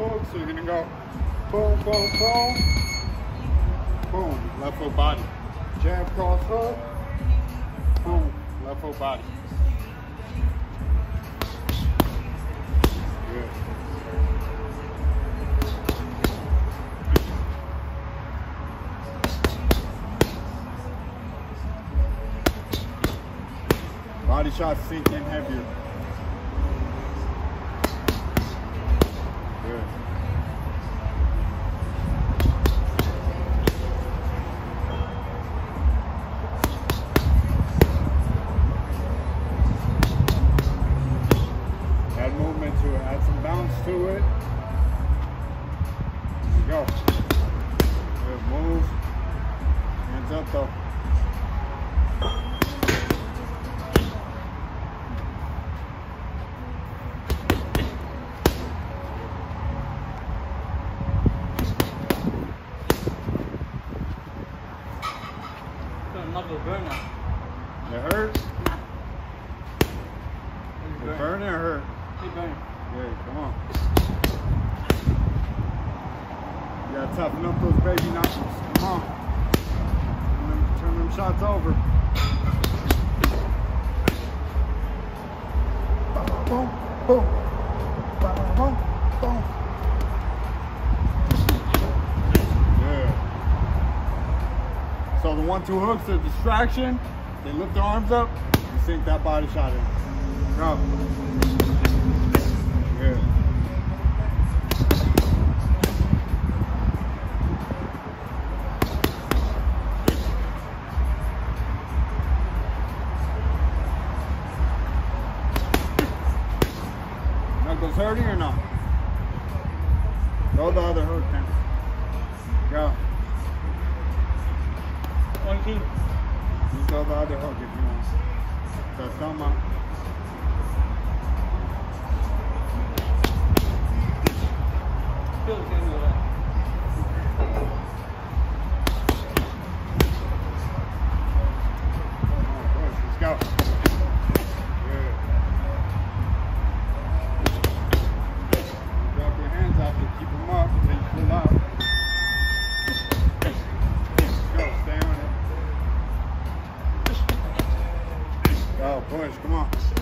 So you're gonna go boom, boom, boom, boom, left hook body. Jab cross hook, boom, left hook body. Body shots sink in heavier. To it. Go. Good move. Hands up though. Gonna knock the burner. It hurt? It's It burn. burn or hurt? It's burn. Good, come on. You gotta toughen up those baby knuckles. Come on. Turn them, turn them shots over. Boom, boom. Boom, boom. Good. So the one-two hooks are distraction. They lift their arms up. You sink that body shot in. Go. Hurting or not? Go the other hook then. Go. One, two. You go the other hook if you want. So thumb up. Keep them up until you pull. Go, stay on it. Go, push, come on.